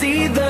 see the